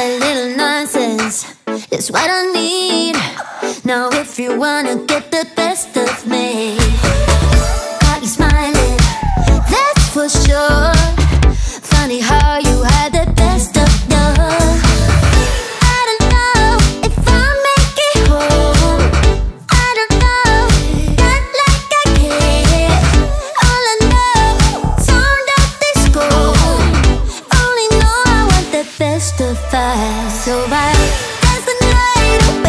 A little nonsense is what I need. Now, if you wanna get the best of me. So I dance the night away.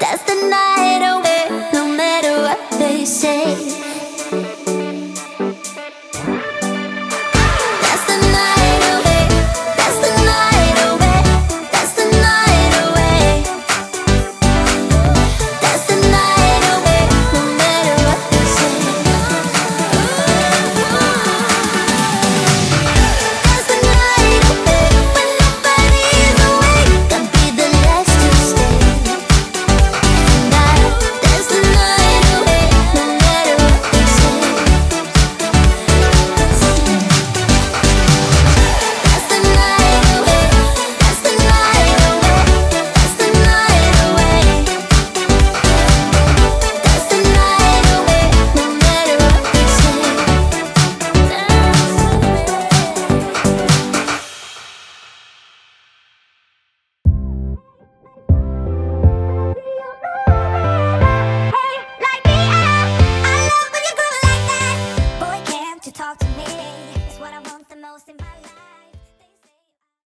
That's the night away, no matter what they say.